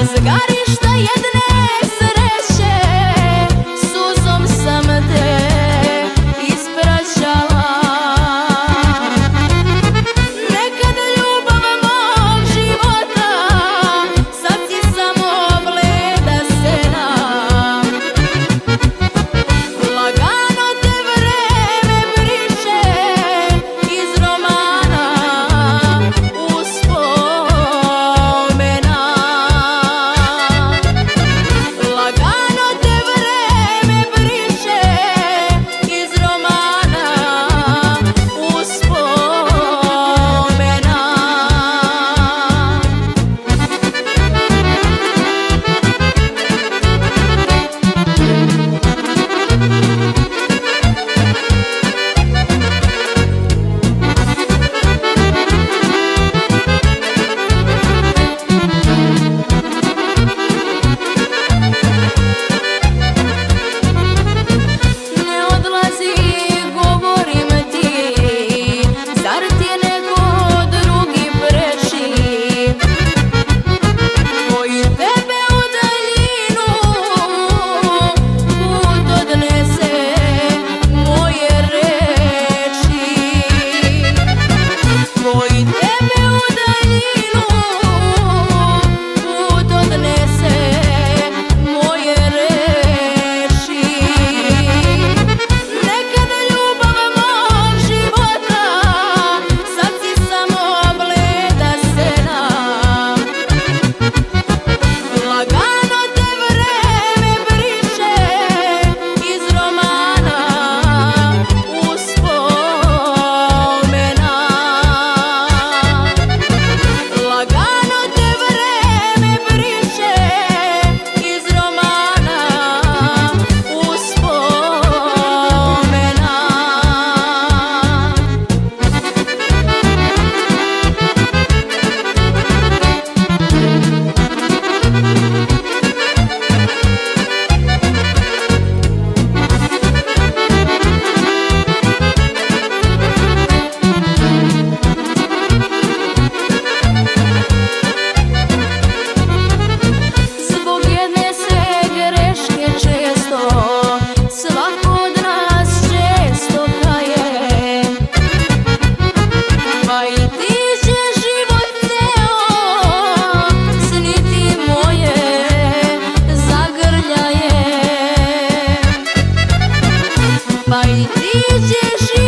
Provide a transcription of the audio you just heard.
s garišta jedne sre she